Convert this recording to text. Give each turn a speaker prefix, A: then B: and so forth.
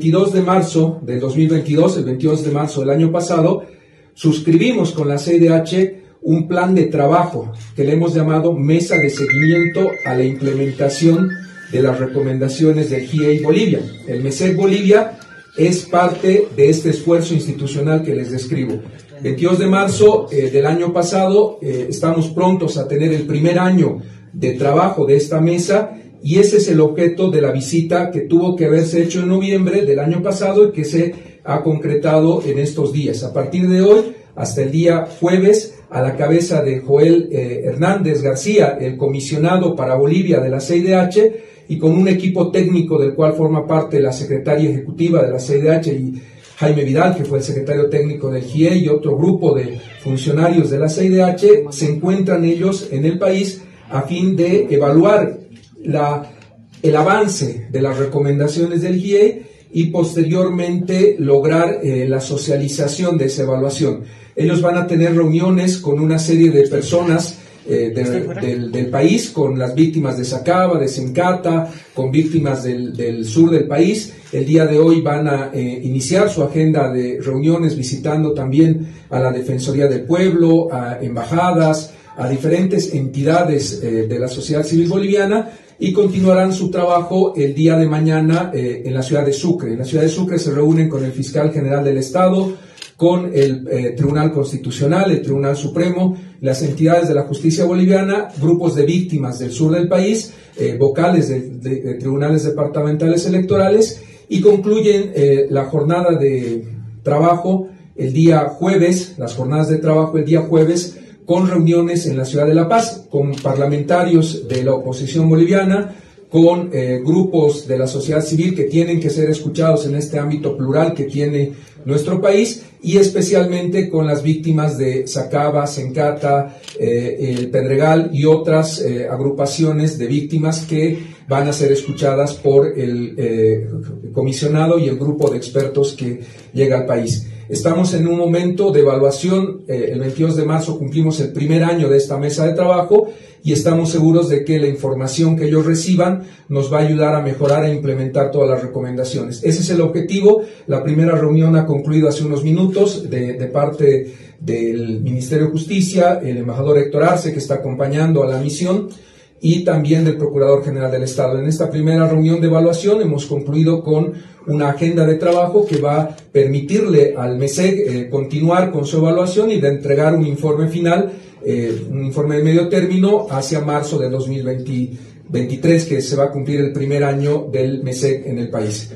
A: 22 de marzo del 2022, el 22 de marzo del año pasado, suscribimos con la CIDH un plan de trabajo que le hemos llamado Mesa de Seguimiento a la Implementación de las Recomendaciones del GIEI Bolivia. El MESEC Bolivia es parte de este esfuerzo institucional que les describo. 22 de marzo eh, del año pasado, eh, estamos prontos a tener el primer año de trabajo de esta mesa y ese es el objeto de la visita que tuvo que haberse hecho en noviembre del año pasado y que se ha concretado en estos días. A partir de hoy, hasta el día jueves, a la cabeza de Joel eh, Hernández García, el comisionado para Bolivia de la CIDH, y con un equipo técnico del cual forma parte la secretaria ejecutiva de la CIDH y Jaime Vidal, que fue el secretario técnico del GIE, y otro grupo de funcionarios de la CIDH, se encuentran ellos en el país a fin de evaluar la, el avance de las recomendaciones del GIE y posteriormente lograr eh, la socialización de esa evaluación. Ellos van a tener reuniones con una serie de personas eh, del, país, con las víctimas de Sacaba, de Sencata, con víctimas del, sur del país. El día de hoy van a eh, iniciar su agenda de reuniones visitando también a la Defensoría del Pueblo, a embajadas, a diferentes entidades de la sociedad civil boliviana y continuarán su trabajo el día de mañana eh, en la ciudad de Sucre. En la ciudad de Sucre se reúnen con el fiscal general del Estado, con el eh, Tribunal Constitucional, el Tribunal Supremo, las entidades de la justicia boliviana, grupos de víctimas del sur del país, eh, vocales de, tribunales departamentales electorales y concluyen la jornada de trabajo el día jueves, las jornadas de trabajo el día jueves con reuniones en la ciudad de La Paz, con parlamentarios de la oposición boliviana, con eh, grupos de la sociedad civil que tienen que ser escuchados en este ámbito plural que tiene nuestro país y especialmente con las víctimas de Sacaba, Sencata, eh, el Pedregal y otras eh, agrupaciones de víctimas que van a ser escuchadas por el comisionado y el grupo de expertos que llega al país. Estamos en un momento de evaluación. Eh, el 22 de marzo cumplimos el primer año de esta mesa de trabajo y estamos seguros de que la información que ellos reciban nos va a ayudar a mejorar e implementar todas las recomendaciones. Ese es el objetivo. La primera reunión ha concluido hace unos minutos de, de parte del Ministerio de Justicia, el embajador Héctor Arce, que está acompañando a la misión y también del Procurador General del Estado. En esta primera reunión de evaluación hemos concluido con una agenda de trabajo que va a permitirle al MESEG eh, continuar con su evaluación y de entregar un informe final, eh, un informe de medio término hacia marzo de 2023, que se va a cumplir el primer año del MESEG en el país.